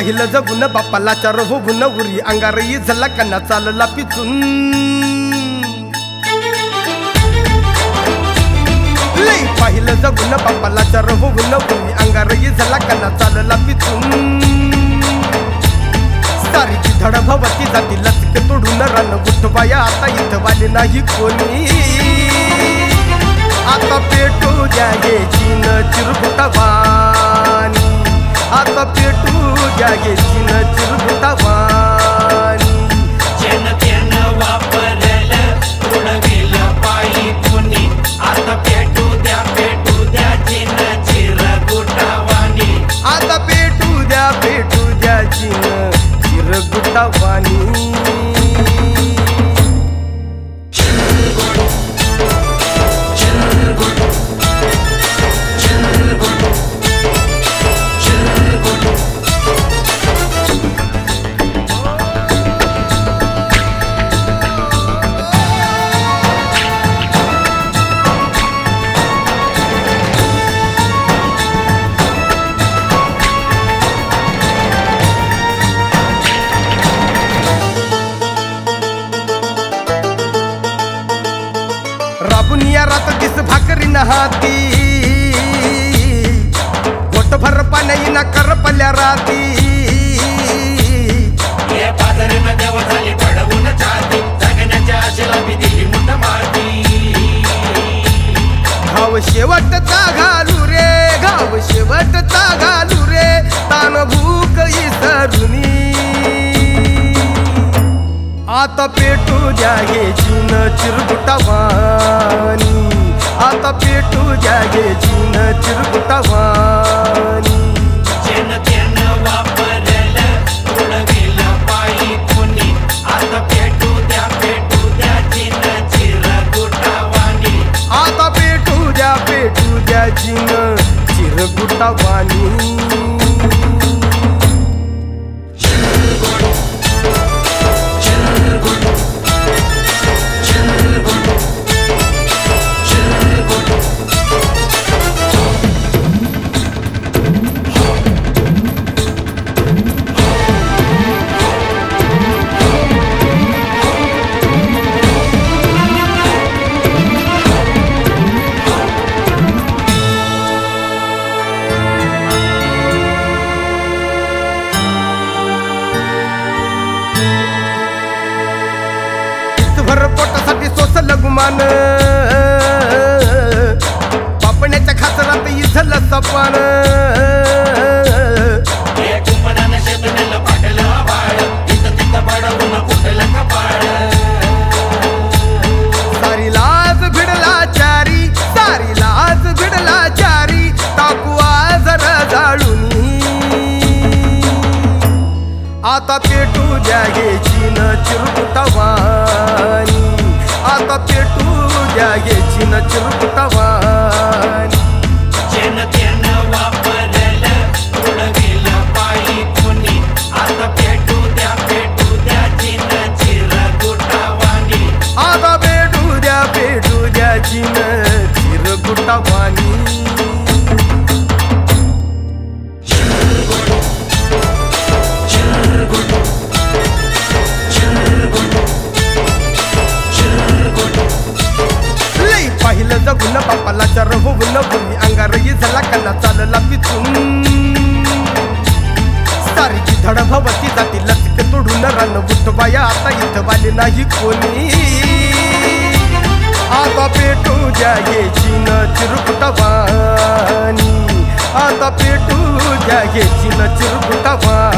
पाहिलं जगून बापाला चार होऊन उरी अंगारही झाला कन्ना चालला पिचून. पाहिलं जगून बापाला चार होऊन उरी अंगारही झाला कन्ना चालला पिचून. सारीची धड भवती जाती लचक तोडून रन गुठबाया आता इथं वाले नाही कोणी. आता पेटू द्या ये चिन चिरगुटवा. जनतेनं वापरलं जगण्याच्या आशेला मी दिली मुठ मारती. घाव शेवटचा घालू रे घाव शेवटचा घालू रे तान भूक इसरुनी. आता पेटू द्या गे चीन चिरगुटवानी पेटू भर पोटासाठी सोसल गुमान पापण्याच्या खासरात इझलं सपान. आता पेटू द्या पाहिलं जगून बापाला चर होऊन बोली अंगारही झाला कला चालला पिचून. सारीची धड भवती जाती लचके तोडून रन गुटबाया आता इथं वाले नाही कोणी. आता पेटू द्या गे चीन चिरकुटवानी आता पेटू द्या गे चीन चिरकुटवानी